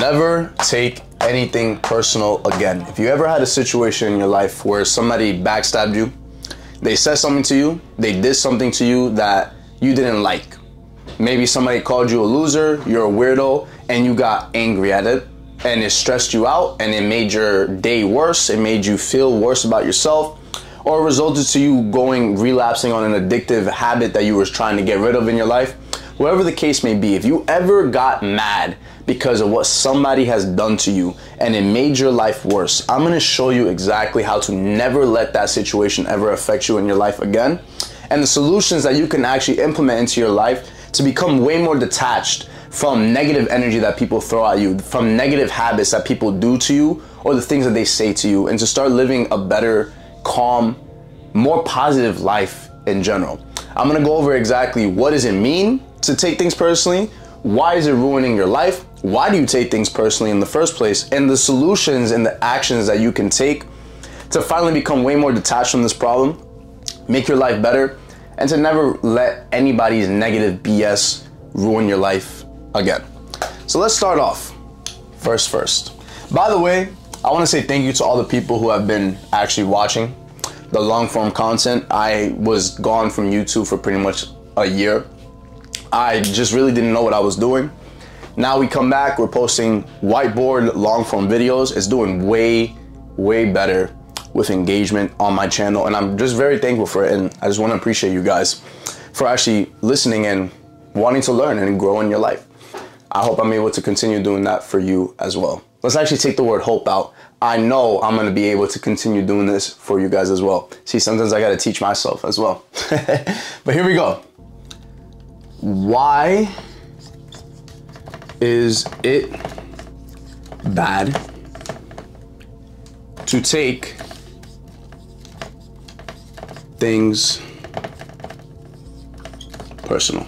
Never take anything personal again. If you ever had a situation in your life where somebody backstabbed you, they said something to you, they did something to you that you didn't like. Maybe somebody called you a loser, you're a weirdo, and you got angry at it, and it stressed you out, and it made your day worse, it made you feel worse about yourself, or resulted to you going relapsing on an addictive habit that you were trying to get rid of in your life. Whatever the case may be, if you ever got mad because of what somebody has done to you and it made your life worse, I'm gonna show you exactly how to never let that situation ever affect you in your life again and the solutions that you can actually implement into your life to become way more detached from negative energy that people throw at you, from negative habits that people do to you, or the things that they say to you, and to start living a better, calm, more positive life in general. I'm gonna go over exactly what does it mean to take things personally, why is it ruining your life, why do you take things personally in the first place, and the solutions and the actions that you can take to finally become way more detached from this problem, make your life better, and to never let anybody's negative BS ruin your life again. So let's start off. First, first. By the way, I want to say thank you to all the people who have been actually watching the long form content. I was gone from YouTube for pretty much a year. I just really didn't know what I was doing. Now we come back, we're posting whiteboard long form videos. It's doing way, way better with engagement on my channel. And I'm just very thankful for it. And I just want to appreciate you guys for actually listening and wanting to learn and grow in your life. I hope I'm able to continue doing that for you as well. Let's actually take the word hope out. I know I'm going to be able to continue doing this for you guys as well. See, sometimes I got to teach myself as well. but here we go. Why is it bad to take things personal.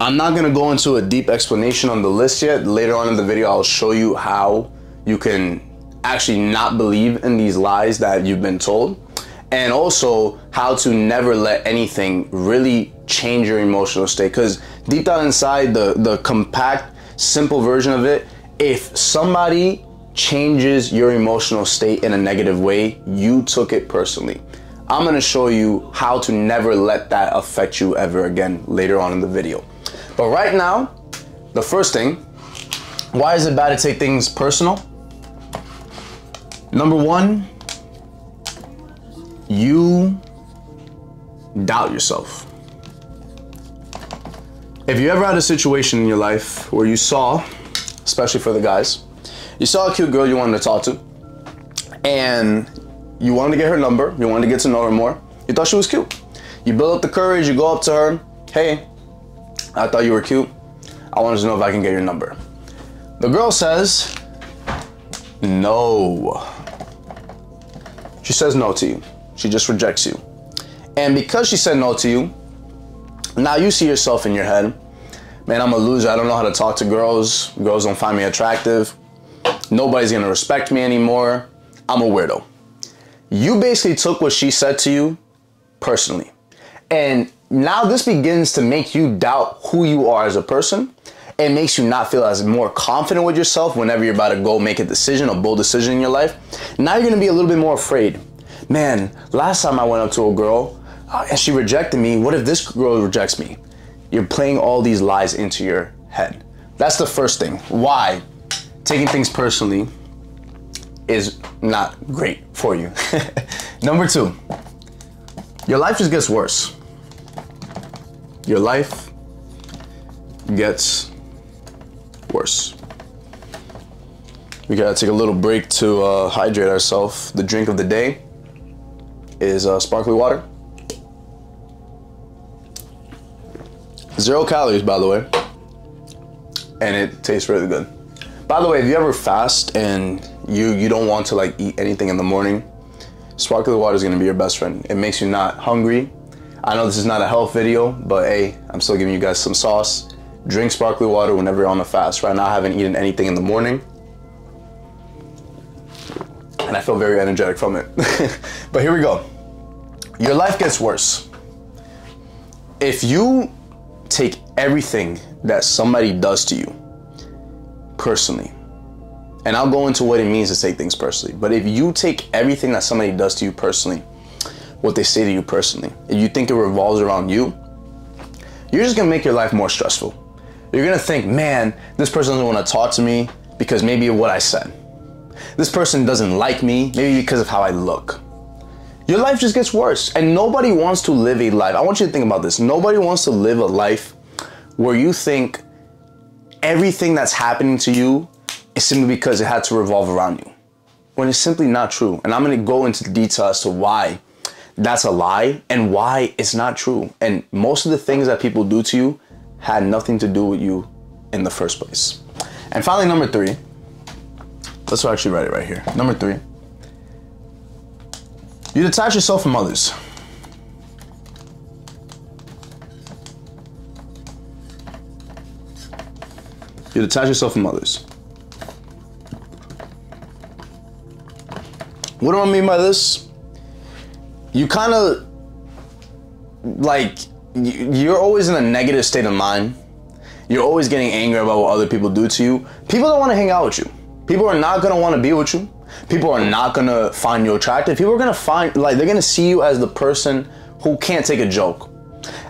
I'm not gonna go into a deep explanation on the list yet. Later on in the video, I'll show you how you can actually not believe in these lies that you've been told. And also how to never let anything really change your emotional state. Because deep down inside, the, the compact, simple version of it, if somebody changes your emotional state in a negative way, you took it personally. I'm gonna show you how to never let that affect you ever again later on in the video. But right now, the first thing, why is it bad to take things personal? Number one, you doubt yourself. If you ever had a situation in your life where you saw, especially for the guys, you saw a cute girl you wanted to talk to, and you wanted to get her number, you wanted to get to know her more. You thought she was cute. You build up the courage, you go up to her, hey, I thought you were cute. I wanted to know if I can get your number. The girl says, no. She says no to you. She just rejects you. And because she said no to you, now you see yourself in your head, man, I'm a loser. I don't know how to talk to girls. Girls don't find me attractive. Nobody's gonna respect me anymore. I'm a weirdo. You basically took what she said to you personally. And now this begins to make you doubt who you are as a person. It makes you not feel as more confident with yourself whenever you're about to go make a decision, a bold decision in your life. Now you're gonna be a little bit more afraid. Man, last time I went up to a girl uh, and she rejected me, what if this girl rejects me? You're playing all these lies into your head. That's the first thing. Why? taking things personally is not great for you. Number two, your life just gets worse. Your life gets worse. We gotta take a little break to uh, hydrate ourselves. The drink of the day is uh, sparkly water. Zero calories, by the way, and it tastes really good. By the way, if you ever fast and you you don't want to like eat anything in the morning, sparkling water is gonna be your best friend. It makes you not hungry. I know this is not a health video, but hey, I'm still giving you guys some sauce. Drink sparkling water whenever you're on a fast. Right now, I haven't eaten anything in the morning, and I feel very energetic from it. but here we go. Your life gets worse. If you take everything that somebody does to you personally, and I'll go into what it means to take things personally, but if you take everything that somebody does to you personally, what they say to you personally, if you think it revolves around you, you're just gonna make your life more stressful. You're gonna think, man, this person doesn't wanna talk to me because maybe of what I said. This person doesn't like me, maybe because of how I look. Your life just gets worse, and nobody wants to live a life. I want you to think about this. Nobody wants to live a life where you think everything that's happening to you is simply because it had to revolve around you. When it's simply not true. And I'm gonna go into detail as to why that's a lie and why it's not true. And most of the things that people do to you had nothing to do with you in the first place. And finally, number three, let's actually write it right here. Number three, you detach yourself from others. You detach yourself from others. What do I mean by this? You kind of like you're always in a negative state of mind. You're always getting angry about what other people do to you. People don't want to hang out with you. People are not want to be with you. People are not to find you attractive. People are to find like they're to see you as the person who can't take a joke.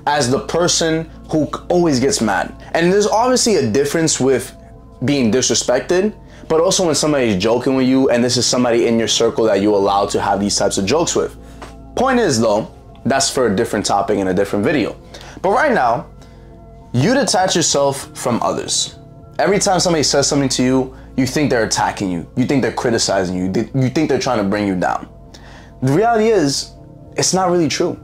As the person who always gets mad. And there's obviously a difference with being disrespected, but also when somebody's joking with you and this is somebody in your circle that you allow to have these types of jokes with. Point is though, that's for a different topic in a different video. But right now, you detach yourself from others. Every time somebody says something to you, you think they're attacking you. You think they're criticizing you. You think they're trying to bring you down. The reality is, it's not really true.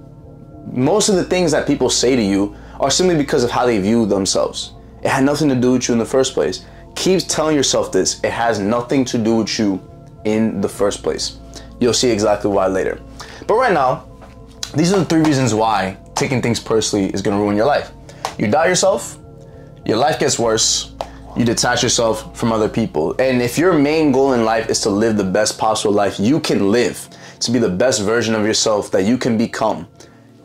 Most of the things that people say to you are simply because of how they view themselves. It had nothing to do with you in the first place. Keep telling yourself this. It has nothing to do with you in the first place. You'll see exactly why later. But right now, these are the three reasons why taking things personally is gonna ruin your life. You doubt yourself, your life gets worse, you detach yourself from other people. And if your main goal in life is to live the best possible life you can live, to be the best version of yourself that you can become,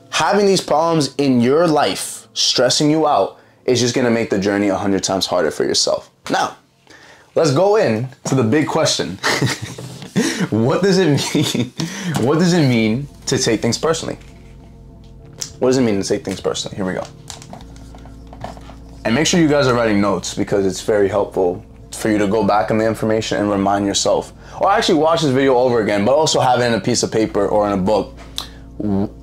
having these problems in your life stressing you out is just gonna make the journey a hundred times harder for yourself. Now, let's go in to the big question. what does it mean? What does it mean to take things personally? What does it mean to take things personally? Here we go. And make sure you guys are writing notes because it's very helpful for you to go back on the information and remind yourself. Or actually watch this video over again, but also have it in a piece of paper or in a book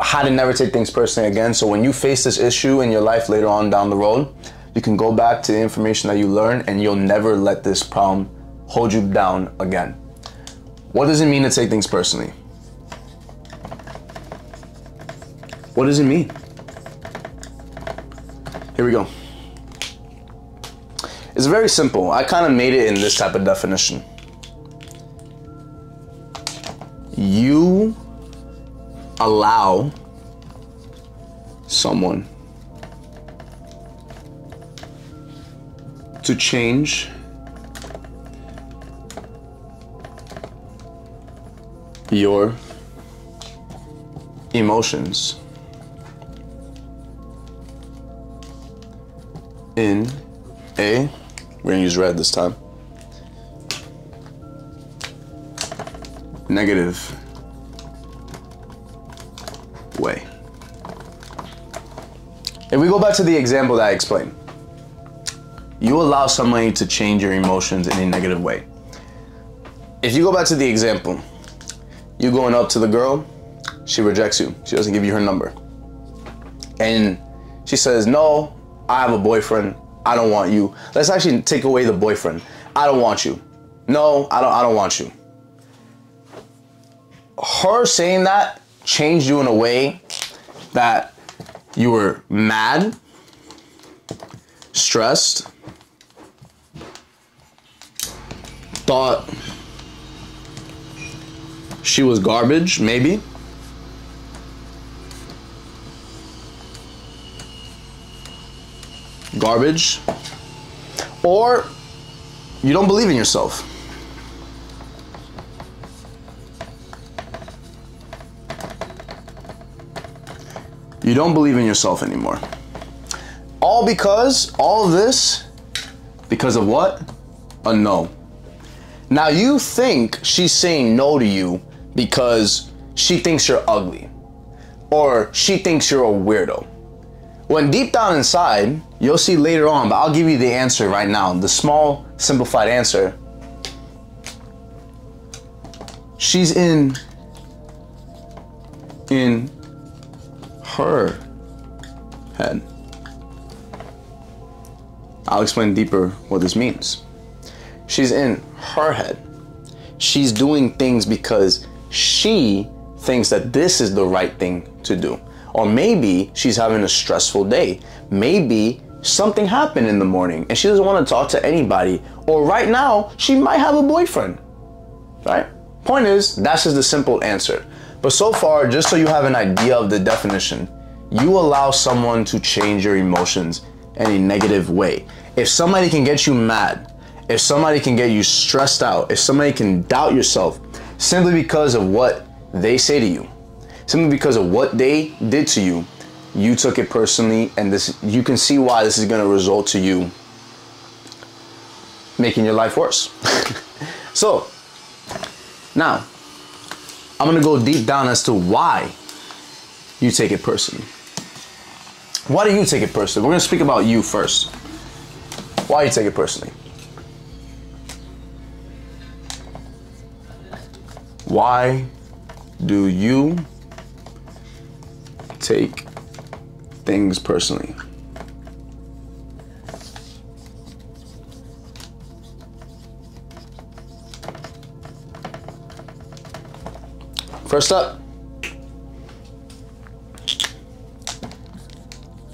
how to never take things personally again. So when you face this issue in your life later on down the road, you can go back to the information that you learned and you'll never let this problem hold you down again. What does it mean to take things personally? What does it mean? Here we go. It's very simple. I kind of made it in this type of definition. You allow someone to change your emotions in a, we're gonna use red this time, negative way. If we go back to the example that I explained, you allow somebody to change your emotions in a negative way. If you go back to the example, you going up to the girl, she rejects you. She doesn't give you her number. And she says, No, I have a boyfriend. I don't want you. Let's actually take away the boyfriend. I don't want you. No, I don't I don't want you. Her saying that changed you in a way that you were mad, stressed, thought she was garbage, maybe. Garbage. Or you don't believe in yourself. You don't believe in yourself anymore. All because, all of this, because of what? A no. Now you think she's saying no to you because she thinks you're ugly or she thinks you're a weirdo. When deep down inside, you'll see later on, but I'll give you the answer right now. The small, simplified answer. She's in in her head. I'll explain deeper what this means. She's in her head. She's doing things because she thinks that this is the right thing to do. Or maybe she's having a stressful day. Maybe something happened in the morning and she doesn't want to talk to anybody. Or right now, she might have a boyfriend. Right? Point is, that's just the simple answer. But so far, just so you have an idea of the definition, you allow someone to change your emotions in a negative way. If somebody can get you mad, if somebody can get you stressed out, if somebody can doubt yourself simply because of what they say to you, simply because of what they did to you, you took it personally and this you can see why this is going to result to you making your life worse. so, now I'm going to go deep down as to why you take it personally. Why do you take it personally? We're going to speak about you first. Why you take it personally? Why do you take things personally? First up,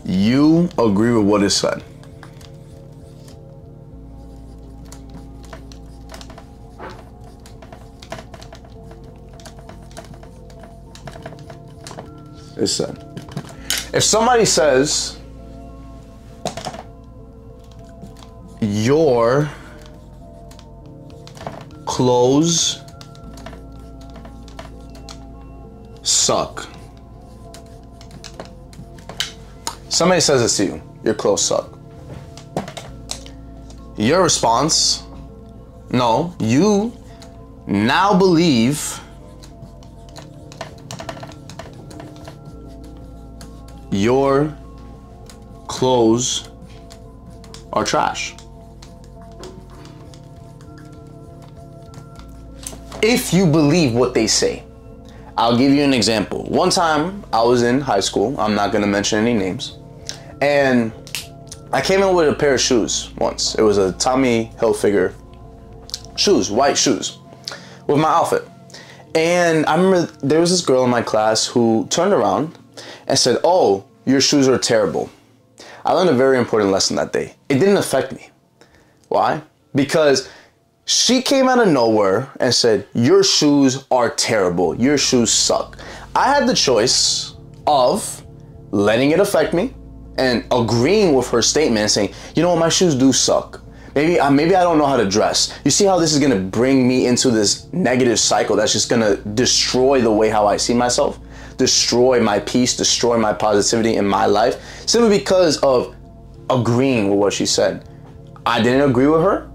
you agree with what is said. Is said. If somebody says your clothes suck. Somebody says this to you, your clothes suck. Your response, no, you now believe your clothes are trash. If you believe what they say. I'll give you an example. One time I was in high school, I'm not gonna mention any names, and I came in with a pair of shoes once. It was a Tommy Hilfiger shoes, white shoes, with my outfit. And I remember there was this girl in my class who turned around and said, Oh, your shoes are terrible. I learned a very important lesson that day. It didn't affect me. Why? Because she came out of nowhere and said, Your shoes are terrible. Your shoes suck. I had the choice of letting it affect me and agreeing with her statement and saying, You know what, my shoes do suck. Maybe I, maybe I don't know how to dress. You see how this is gonna bring me into this negative cycle that's just gonna destroy the way how I see myself, destroy my peace, destroy my positivity in my life, simply because of agreeing with what she said. I didn't agree with her.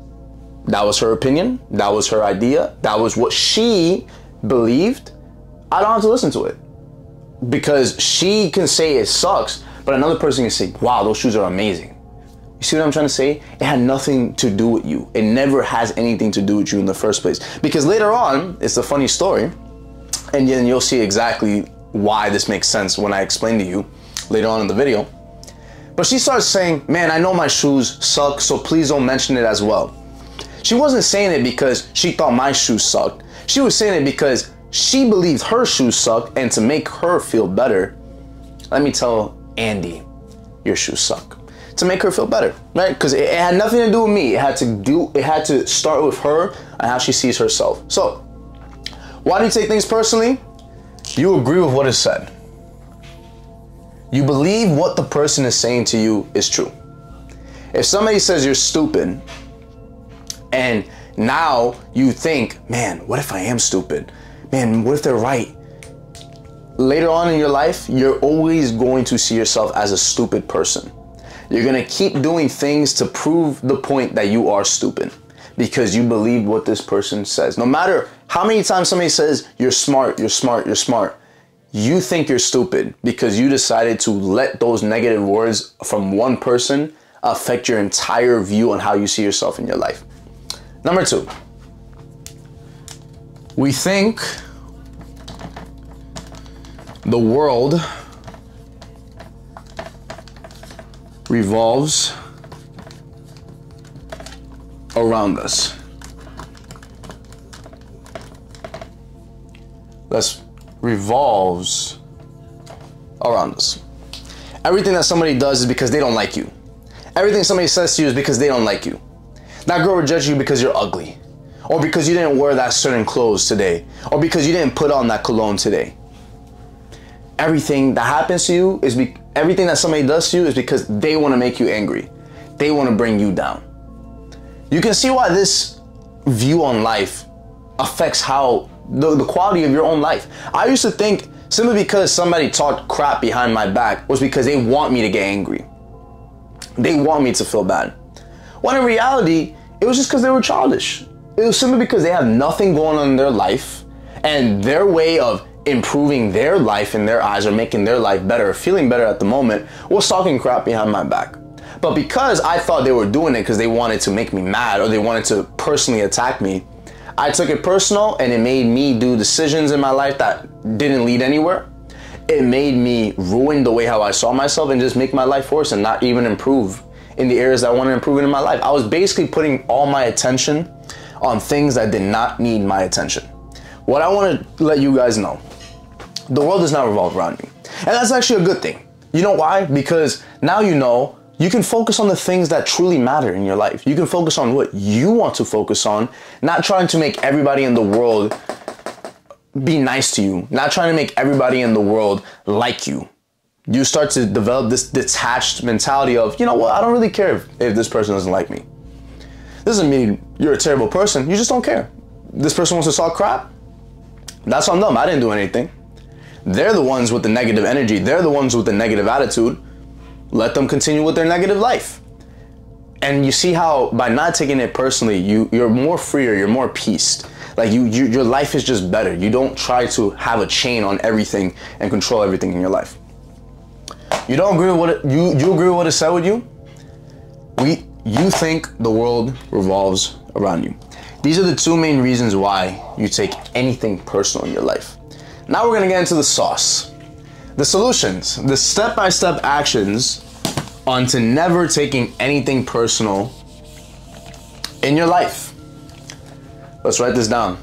That was her opinion. That was her idea. That was what she believed. I don't have to listen to it. Because she can say it sucks, but another person can say, wow, those shoes are amazing. You see what I'm trying to say? It had nothing to do with you. It never has anything to do with you in the first place. Because later on, it's a funny story, and then you'll see exactly why this makes sense when I explain to you later on in the video. But she starts saying, Man, I know my shoes suck, so please don't mention it as well. She wasn't saying it because she thought my shoes sucked. She was saying it because she believed her shoes sucked, and to make her feel better, let me tell Andy, your shoes suck. To make her feel better, right? Because it, it had nothing to do with me. It had to do. It had to start with her and how she sees herself. So, why do you take things personally? You agree with what is said. You believe what the person is saying to you is true. If somebody says you're stupid, and now you think, man, what if I am stupid? Man, what if they're right? Later on in your life, you're always going to see yourself as a stupid person. You're gonna keep doing things to prove the point that you are stupid because you believe what this person says. No matter how many times somebody says, you're smart, you're smart, you're smart, you think you're stupid because you decided to let those negative words from one person affect your entire view on how you see yourself in your life. Number two, we think the world revolves around us. That's revolves around us. Everything that somebody does is because they don't like you. Everything somebody says to you is because they don't like you. That girl rejects you because you're ugly, or because you didn't wear that certain clothes today, or because you didn't put on that cologne today. Everything that happens to you is be- everything that somebody does to you is because they want to make you angry. They want to bring you down. You can see why this view on life affects how the, the quality of your own life. I used to think simply because somebody talked crap behind my back was because they want me to get angry. They want me to feel bad. When in reality, it was just because they were childish. It was simply because they have nothing going on in their life and their way of improving their life in their eyes or making their life better, feeling better at the moment, was talking crap behind my back. But because I thought they were doing it because they wanted to make me mad or they wanted to personally attack me, I took it personal and it made me do decisions in my life that didn't lead anywhere. It made me ruin the way how I saw myself and just make my life worse and not even improve in the areas that I want to improve in my life. I was basically putting all my attention on things that did not need my attention. What I want to let you guys know, the world does not revolve around you. And that's actually a good thing. You know why? Because now you know you can focus on the things that truly matter in your life. You can focus on what you want to focus on, not trying to make everybody in the world be nice to you, not trying to make everybody in the world like you. You start to develop this detached mentality of, you know what, I don't really care if, if this person doesn't like me. This doesn't mean you're a terrible person, you just don't care. This person wants to talk crap, that's on them. I didn't do anything. They're the ones with the negative energy, they're the ones with the negative attitude let them continue with their negative life. And you see how by not taking it personally, you you're more freer, you're more peaced. Like you, you your life is just better. You don't try to have a chain on everything and control everything in your life. You don't agree with what it, you you agree with what is said with you? We you think the world revolves around you. These are the two main reasons why you take anything personal in your life. Now we're gonna get into the sauce the solutions, the step by step actions onto never taking anything personal in your life. Let's write this down.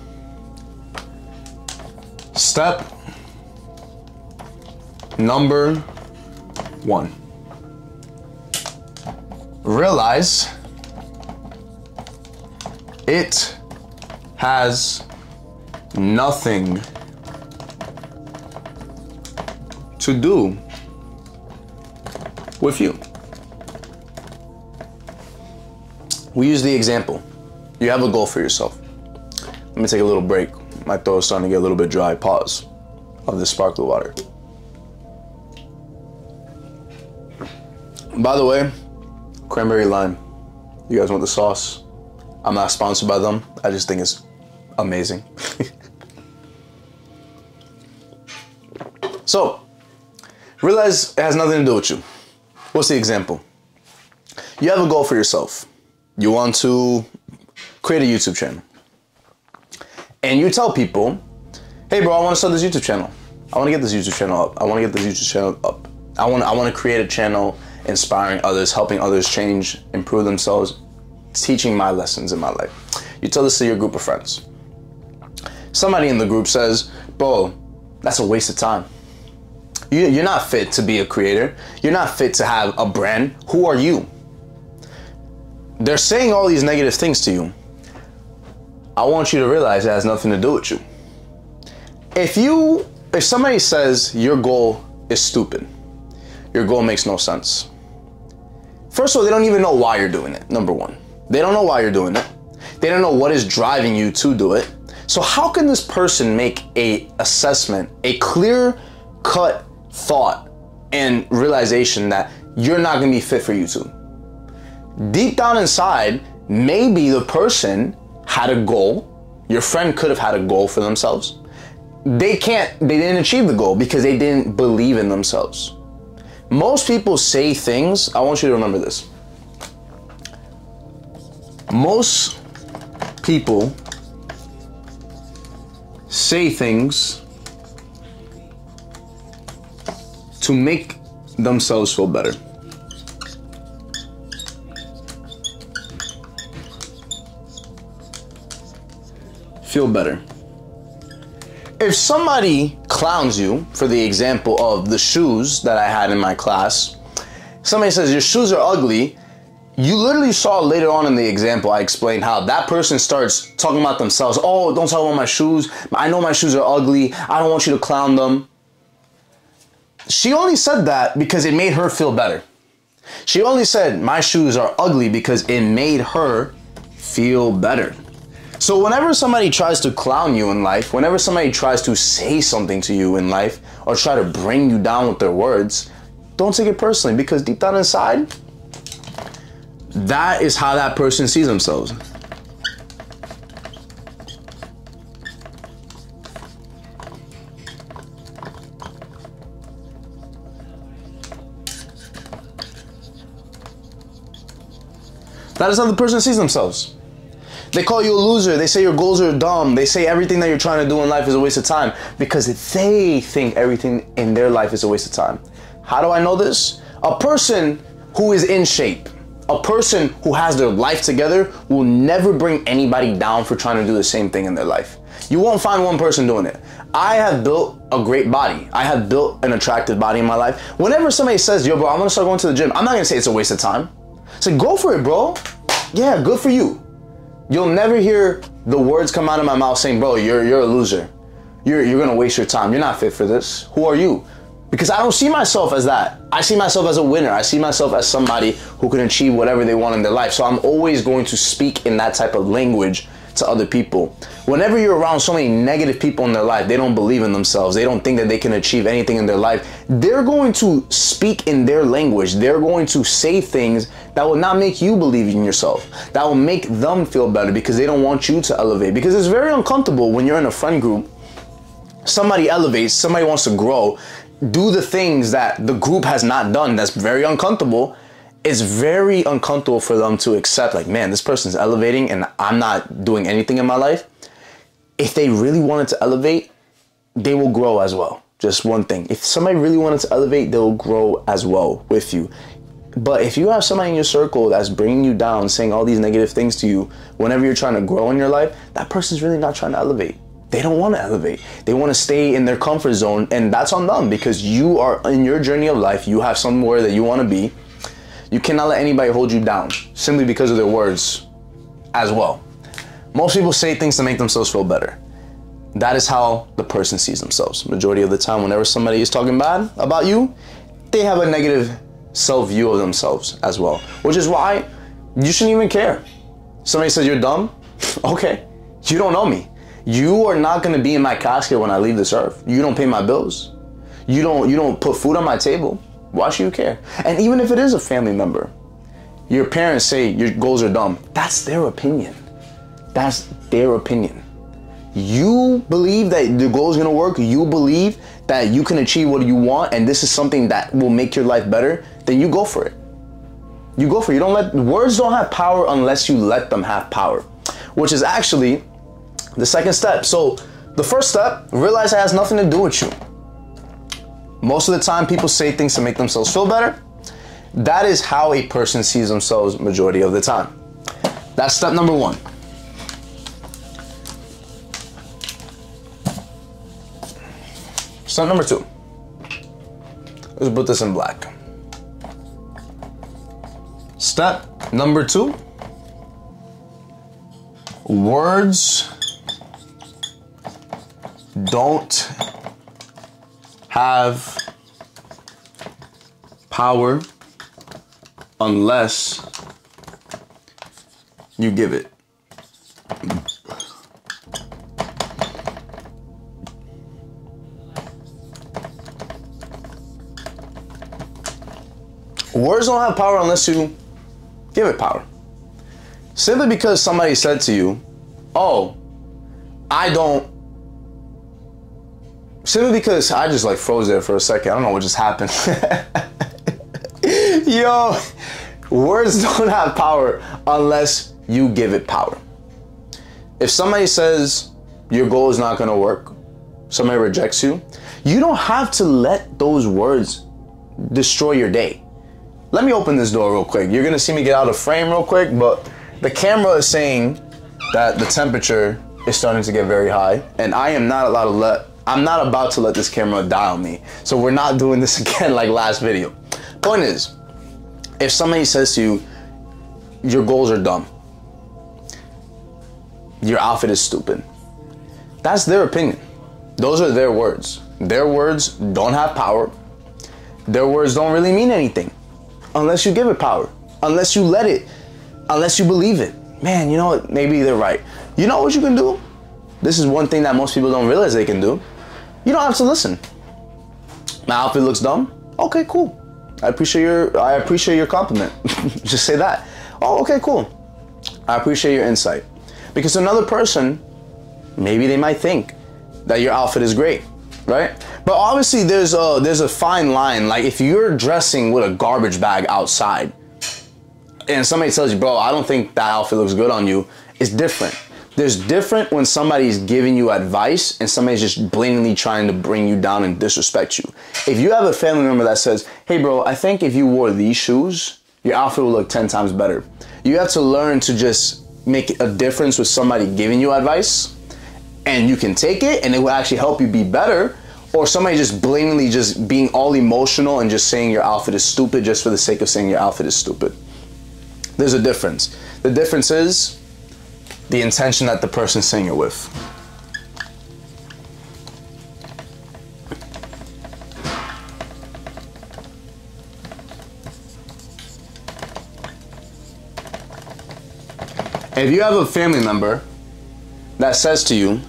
Step number one realize it has nothing to do with you. We use the example. You have a goal for yourself. Let me take a little break. My throat's starting to get a little bit dry. Pause of the sparkling water. By the way, cranberry lime. You guys want the sauce? I'm not sponsored by them. I just think it's amazing. so, Realize it has nothing to do with you. What's the example? You have a goal for yourself. You want to create a YouTube channel. And you tell people, hey bro, I want to start this YouTube channel. I want to get this YouTube channel up. I want to get this YouTube channel up. I want I want to create a channel inspiring others, helping others change, improve themselves, teaching my lessons in my life. You tell this to your group of friends. Somebody in the group says, bro, that's a waste of time. You're not fit to be a creator. You're not fit to have a brand. Who are you? They're saying all these negative things to you. I want you to realize it has nothing to do with you. If you, if somebody says your goal is stupid, your goal makes no sense. First of all, they don't even know why you're doing it. Number one, they don't know why you're doing it. They don't know what is driving you to do it. So how can this person make a assessment, a clear cut thought and realization that you're not gonna be fit for YouTube. Deep down inside, maybe the person had a goal. Your friend could have had a goal for themselves. They can't, they didn't achieve the goal because they didn't believe in themselves. Most people say things, I want you to remember this. Most people say things to make themselves feel better. Feel better. If somebody clowns you, for the example of the shoes that I had in my class, somebody says your shoes are ugly, you literally saw later on in the example I explained how that person starts talking about themselves. Oh, don't talk about my shoes. I know my shoes are ugly. I don't want you to clown them. She only said that because it made her feel better. She only said my shoes are ugly because it made her feel better. So whenever somebody tries to clown you in life, whenever somebody tries to say something to you in life or try to bring you down with their words, don't take it personally because deep down inside, that is how that person sees themselves. That is how the person sees themselves. They call you a loser. They say your goals are dumb. They say everything that you're trying to do in life is a waste of time because they think everything in their life is a waste of time. How do I know this? A person who is in shape, a person who has their life together will never bring anybody down for trying to do the same thing in their life. You won't find one person doing it. I have built a great body. I have built an attractive body in my life. Whenever somebody says, yo, bro, I'm gonna start going to the gym, I'm not gonna say it's a waste of time. Say, go for it, bro. Yeah, good for you. You'll never hear the words come out of my mouth saying, bro, you're, you're a loser. You're, you're gonna waste your time. You're not fit for this. Who are you? Because I don't see myself as that. I see myself as a winner. I see myself as somebody who can achieve whatever they want in their life. So I'm always going to speak in that type of language to other people. Whenever you're around so many negative people in their life, they don't believe in themselves. They don't think that they can achieve anything in their life. They're going to speak in their language. They're going to say things that will not make you believe in yourself. That will make them feel better because they don't want you to elevate. Because it's very uncomfortable when you're in a friend group. Somebody elevates, somebody wants to grow, do the things that the group has not done. That's very uncomfortable it's very uncomfortable for them to accept like man this person's elevating and i'm not doing anything in my life. If they really wanted to elevate they will grow as well. Just one thing. If somebody really wanted to elevate they'll grow as well with you. But if you have somebody in your circle that's bringing you down saying all these negative things to you whenever you're trying to grow in your life that person's really not trying to elevate. They don't want to elevate. They want to stay in their comfort zone, and that's on them because you are in your journey of life. You have somewhere that you want to be, you cannot let anybody hold you down simply because of their words as well. Most people say things to make themselves feel better. That is how the person sees themselves. Majority of the time, whenever somebody is talking bad about you, they have a negative self view of themselves as well, which is why you shouldn't even care. Somebody says you're dumb, okay, you don't know me. You are not gonna be in my casket when I leave this earth. You don't pay my bills. You don't you don't put food on my table. Why should you care? And even if it is a family member, your parents say your goals are dumb. That's their opinion. That's their opinion. You believe that the goal is gonna work, you believe that you can achieve what you want, and this is something that will make your life better, then you go for it. You go for it. You don't let words don't have power unless you let them have power, which is actually the second step. So the first step, realize it has nothing to do with you. Most of the time, people say things to make themselves feel better. That is how a person sees themselves majority of the time. That's step number one. Step number two. Let's put this in black. Step number two. Words don't have power unless you give it. Words don't have power unless you give it power. Simply because somebody said to you, "Oh, I don't." Simply because I just like froze there for a second. I don't know what just happened. Yo, words don't have power unless you give it power. If somebody says your goal is not to work, somebody rejects you, you don't have to let those words destroy your day. Let me open this door real quick. You're to see me get out of frame real quick, but the camera is saying that the temperature is starting to get very high, and I am not allowed to let I'm not about to let this camera die on me. So we're not doing this again like last video. Point is, if somebody says to you, your goals are dumb, your outfit is stupid, that's their opinion. Those are their words. Their words don't have power. Their words don't really mean anything unless you give it power, unless you let it, unless you believe it. Man, you know what? Maybe they're right. You know what you can do? This is one thing that most people don't realize they can do. You don't have to listen. My outfit looks dumb. Okay, cool. I appreciate your I appreciate your compliment. Just say that. Oh, okay, cool. I appreciate your insight. Because another person, maybe they might think that your outfit is great, right? But obviously there's a there's a fine line. Like if you're dressing with a garbage bag outside and somebody tells you, bro, I don't think that outfit looks good on you, it's different. There's different when somebody's giving you advice and somebody's just blatantly trying to bring you down and disrespect you. If you have a family member that says, hey, bro, I think if you wore these shoes, your outfit would look 10 times better. You have to learn to just make a difference with somebody giving you advice and you can take it and it will actually help you be better or somebody just blatantly just being all emotional and just saying your outfit is stupid just for the sake of saying your outfit is stupid. There's a difference. The difference is the intention that the person's saying it with. If you have a family member that says to you,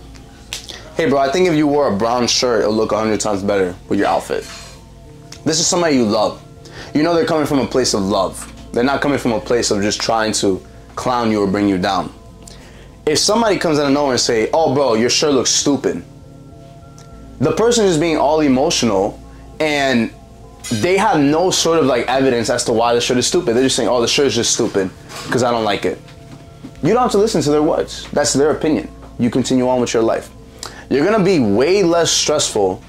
hey bro, I think if you wore a brown shirt, it'll look a hundred times better with your outfit. This is somebody you love. You know they're coming from a place of love. They're not coming from a place of just trying to clown you or bring you down if somebody comes out of nowhere and say, "Oh, bro, your shirt looks stupid," the person is being all emotional, and they have no sort of like evidence as to why the shirt is stupid. They're just saying, "Oh, the shirt is just stupid because I don't like it." You don't have to listen to their words. That's their opinion. You continue on with your life. You're gonna be way less stressful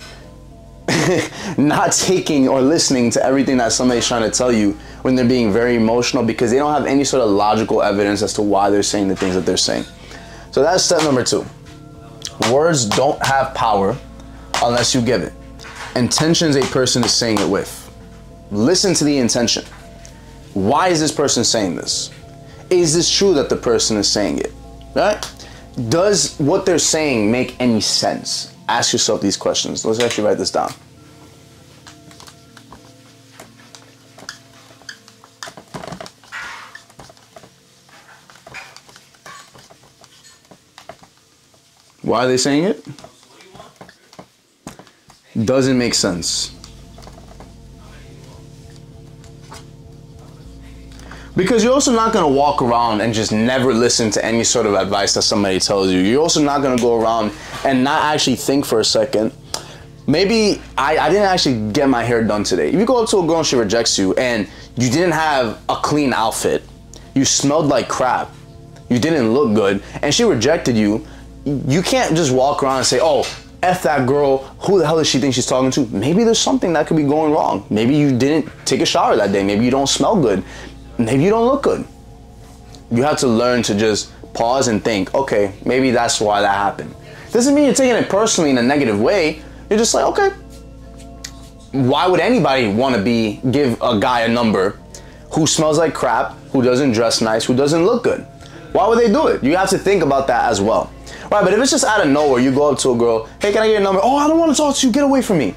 not taking or listening to everything that somebody's trying to tell you when they're being very emotional because they don't have any sort of logical evidence as to why they're saying the things that they're saying. So that's step number two. Words don't have power unless you give it. Intentions a person is saying it with. Listen to the intention. Why is this person saying this? Is this true that the person is saying it? Right? Does what they're saying make any sense? Ask yourself these questions. Let's actually write this down. Why are they saying it? Doesn't make sense. Because you're also not gonna walk around and just never listen to any sort of advice that somebody tells you. You're also not gonna go around and not actually think for a second. Maybe I, I didn't actually get my hair done today. If you go up to a girl and she rejects you and you didn't have a clean outfit, you smelled like crap, you didn't look good, and she rejected you, you can't just walk around and say, oh, F that girl, who the hell does she think she's talking to? Maybe there's something that could be going wrong. Maybe you didn't take a shower that day. Maybe you don't smell good. Maybe you don't look good. You have to learn to just pause and think, okay, maybe that's why that happened. Doesn't mean you're taking it personally in a negative way. You're just like, okay, why would anybody want to be give a guy a number who smells like crap, who doesn't dress nice, who doesn't look good? Why would they do it? You have to think about that as well. Right, but if it's just out of nowhere, you go up to a girl, hey, can I get your number? Oh, I don't want to talk to you. Get away from me.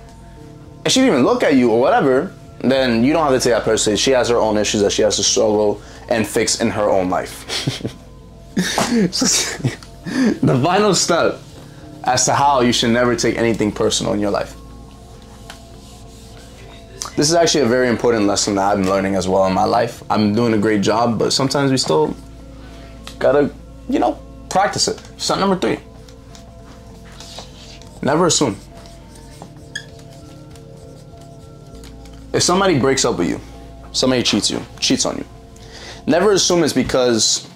And she didn't even look at you or whatever, then you don't have to take that personally. She has her own issues that she has to struggle and fix in her own life. the final step as to how you should never take anything personal in your life. This is actually a very important lesson that I'm learning as well in my life. I'm doing a great job, but sometimes we still gotta, you know, practice it. Step number three. Never assume. If somebody breaks up with you, somebody cheats you, cheats on you, never assume it's because,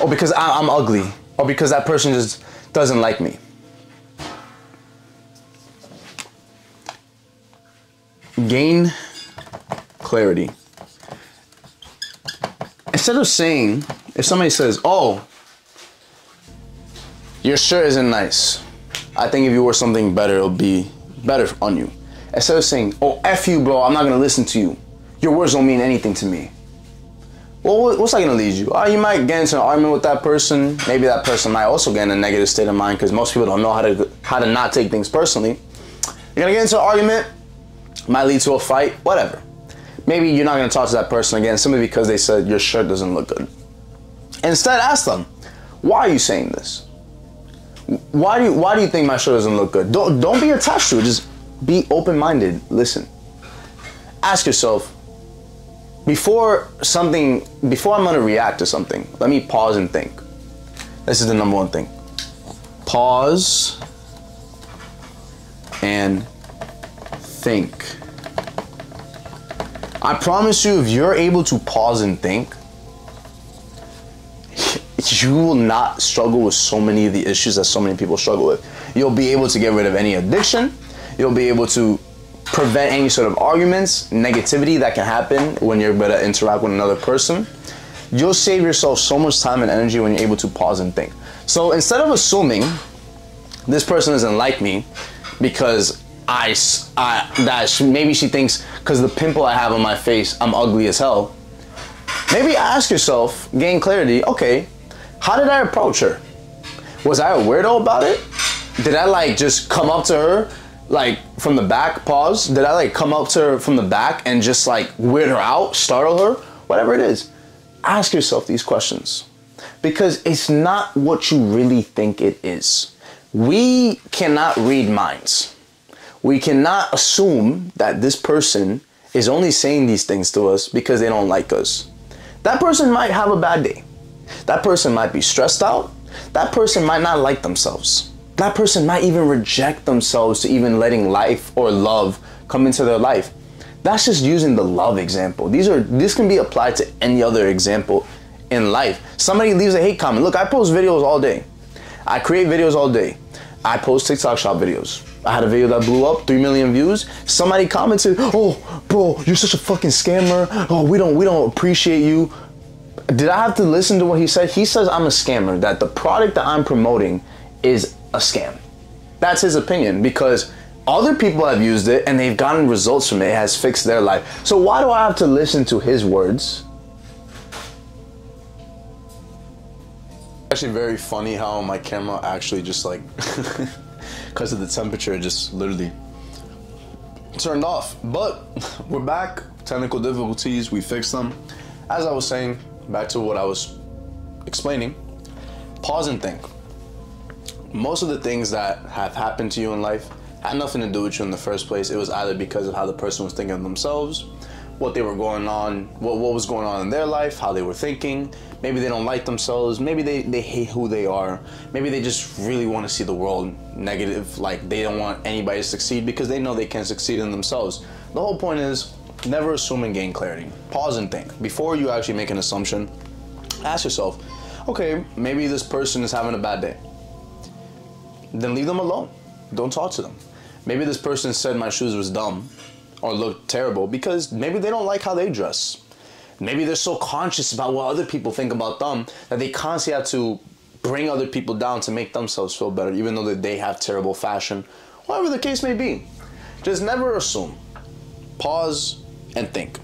oh, because I, I'm ugly, or because that person just doesn't like me. Gain clarity. Instead of saying, if somebody says, oh, your shirt isn't nice. I think if you wore something better, it'll be better on you. Instead of saying, oh, F you, bro, I'm not gonna listen to you. Your words don't mean anything to me. Well, what's that gonna lead you? Oh, you might get into an argument with that person. Maybe that person might also get in a negative state of mind because most people don't know how to how to not take things personally. You're gonna get into an argument, might lead to a fight, whatever. Maybe you're not gonna talk to that person again simply because they said your shirt doesn't look good. Instead, ask them, why are you saying this? Why do you why do you think my show doesn't look good? Don't don't be attached to it. Just be open-minded. Listen. Ask yourself, before something before I'm gonna react to something, let me pause and think. This is the number one thing. Pause and think. I promise you, if you're able to pause and think, you will not struggle with so many of the issues that so many people struggle with. You'll be able to get rid of any addiction. You'll be able to prevent any sort of arguments, negativity that can happen when you're able to interact with another person. You'll save yourself so much time and energy when you're able to pause and think. So instead of assuming this person doesn't like me because I, I that she, maybe she thinks because the pimple I have on my face I'm ugly as hell. Maybe ask yourself, gain clarity. Okay, how did I approach her? Was I a weirdo about it? Did I like just come up to her like from the back, pause? Did I like come up to her from the back and just like weird her out, startle her? Whatever it is. Ask yourself these questions because it's not what you really think it is. We cannot read minds. We cannot assume that this person is only saying these things to us because they don't like us. That person might have a bad day. That person might be stressed out. That person might not like themselves. That person might even reject themselves to even letting life or love come into their life. That's just using the love example. These are this can be applied to any other example in life. Somebody leaves a hate comment. Look, I post videos all day. I create videos all day. I post TikTok shop videos. I had a video that blew up, 3 million views. Somebody commented, "Oh, bro, you're such a fucking scammer. Oh, we don't we don't appreciate you." Did I have to listen to what he said? He says I'm a scammer, that the product that I'm promoting is a scam. That's his opinion because other people have used it and they've gotten results from it. It has fixed their life. So why do I have to listen to his words? Actually, very funny how my camera actually just like, because of the temperature, just literally turned off. But we're back. Technical difficulties, we fixed them. As I was saying, back to what I was explaining, pause and think. Most of the things that have happened to you in life had nothing to do with you in the first place. It was either because of how the person was thinking of themselves, what they were going on, what, what was going on in their life, how they were thinking. Maybe they don't like themselves. Maybe they, they hate who they are. Maybe they just really want to see the world negative. Like they don't want anybody to succeed because they know they can't succeed in themselves. The whole point is Never assume and gain clarity. Pause and think. Before you actually make an assumption, ask yourself, okay, maybe this person is having a bad day. Then leave them alone. Don't talk to them. Maybe this person said my shoes was dumb or looked terrible because maybe they don't like how they dress. Maybe they're so conscious about what other people think about them that they constantly have to bring other people down to make themselves feel better, even though they have terrible fashion. Whatever the case may be. Just never assume. Pause, and think.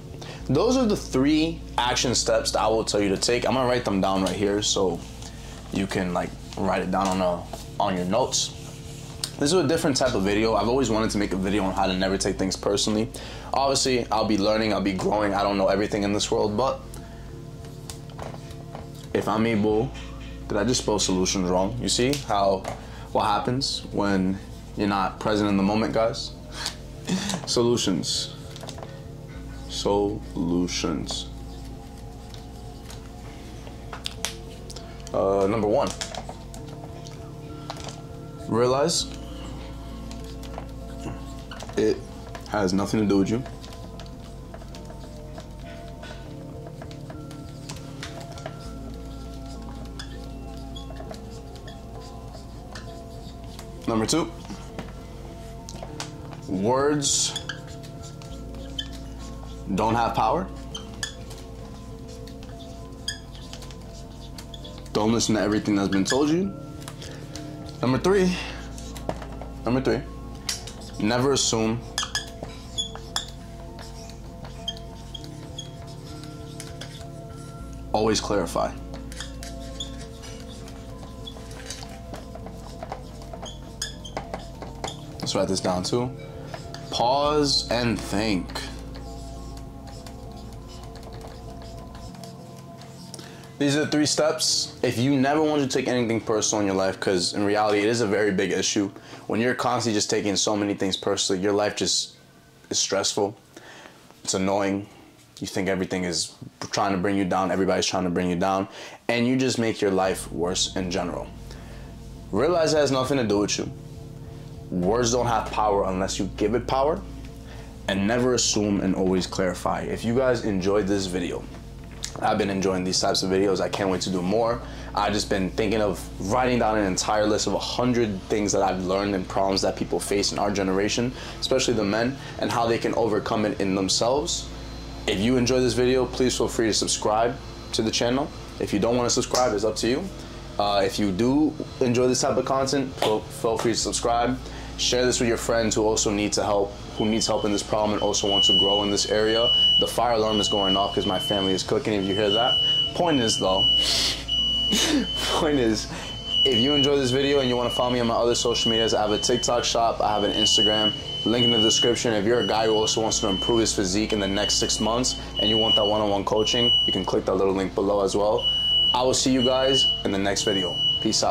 Those are the three action steps that I will tell you to take. I'm gonna write them down right here so you can like write it down on a, on your notes. This is a different type of video. I've always wanted to make a video on how to never take things personally. Obviously, I'll be learning, I'll be growing. I don't know everything in this world, but if I'm able, did I just spell solutions wrong? You see how what happens when you're not present in the moment, guys? solutions solutions. Uh, number one, realize it has nothing to do with you. Number two, words don't have power. Don't listen to everything that's been told you. Number three, number three, never assume. Always clarify. Let's write this down too. Pause and think. These are the three steps. If you never want to take anything personal in your life, because in reality, it is a very big issue. When you're constantly just taking so many things personally, your life just is stressful. It's annoying. You think everything is trying to bring you down, everybody's trying to bring you down, and you just make your life worse in general. Realize it has nothing to do with you. Words don't have power unless you give it power, and never assume and always clarify. If you guys enjoyed this video, I've been enjoying these types of videos. I can't wait to do more. I've just been thinking of writing down an entire list of 100 things that I've learned and problems that people face in our generation, especially the men, and how they can overcome it in themselves. If you enjoy this video, please feel free to subscribe to the channel. If you don't want to subscribe, it's up to you. Uh, if you do enjoy this type of content, feel, feel free to subscribe. Share this with your friends who also need to help, who needs help in this problem and also wants to grow in this area. The fire alarm is going off because my family is cooking. If you hear that, point is though, point is, if you enjoy this video and you want to follow me on my other social medias, I have a TikTok shop, I have an Instagram, link in the description. If you're a guy who also wants to improve his physique in the next six months and you want that one-on-one coaching, you can click that little link below as well. I will see you guys in the next video. Peace out.